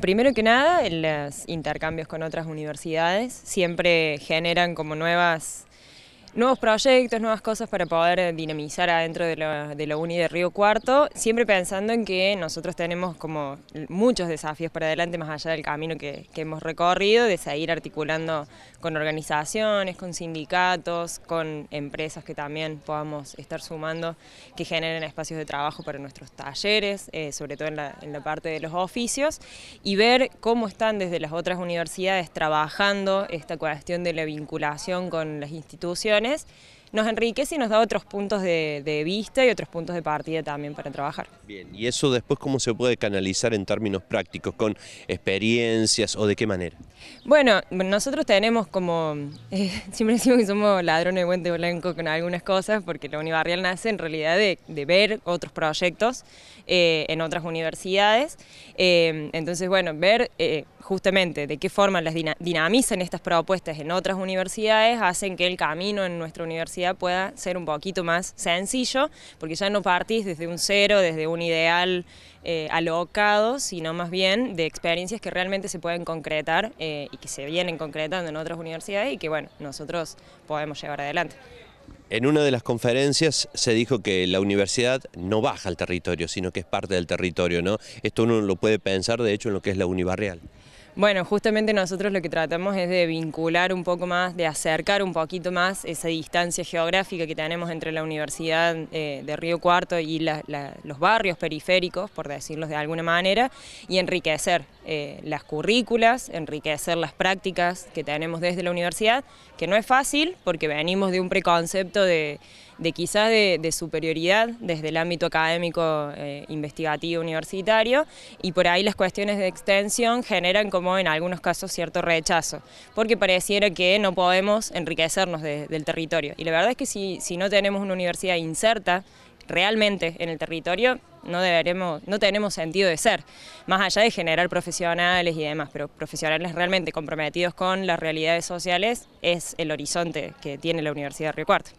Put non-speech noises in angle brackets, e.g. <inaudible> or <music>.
Primero que nada, los intercambios con otras universidades siempre generan como nuevas nuevos proyectos, nuevas cosas para poder dinamizar adentro de la, de la Uni de Río Cuarto, siempre pensando en que nosotros tenemos como muchos desafíos para adelante más allá del camino que, hemos recorrido, de seguir articulando con organizaciones, con sindicatos, con empresas que también podamos estar sumando, que generen espacios de trabajo para nuestros talleres, eh, sobre todo en la, en la parte de los oficios, y ver cómo están desde las otras universidades trabajando esta cuestión de la vinculación con las instituciones nos enriquece y nos da otros puntos de, vista y otros puntos de partida también para trabajar. Bien, ¿y eso después cómo se puede canalizar en términos prácticos, con experiencias o de qué manera? Bueno, nosotros tenemos como, <laughs> eh, siempre decimos que somos ladrones de guante blanco con algunas cosas, porque la Unibarrial nace en realidad de, ver otros proyectos eh, en otras universidades, eh, entonces bueno, ver justamente de qué forma las dinamizan estas propuestas en otras universidades hacen que el camino en nuestra universidad pueda ser un poquito más sencillo, porque ya no partís desde un cero, desde un ideal eh, alocado, sino más bien de experiencias que realmente se pueden concretar eh, y que se vienen concretando en otras universidades y que bueno, nosotros podemos llevar adelante. En una de las conferencias se dijo que la universidad no baja al territorio, sino que es parte del territorio, ¿no? Esto uno lo puede pensar, de hecho, en lo que es la Unibarrial. Bueno, justamente nosotros lo que tratamos es de vincular un poco más, de acercar un poquito más esa distancia geográfica que tenemos entre la Universidad eh, de Río Cuarto y los barrios periféricos, por decirlo de alguna manera, y enriquecer eh, las currículas, enriquecer las prácticas que tenemos desde la universidad, que no es fácil porque venimos de un preconcepto de de quizás de, superioridad desde el ámbito académico eh, investigativo universitario y por ahí las cuestiones de extensión generan como en algunos casos cierto rechazo, porque pareciera que no podemos enriquecernos del territorio. Y la verdad es que si, si no tenemos una universidad inserta realmente en el territorio, no, deberemos, no tenemos sentido de ser, más allá de generar profesionales y demás, pero profesionales realmente comprometidos con las realidades sociales es el horizonte que tiene la Universidad de Río Cuarto.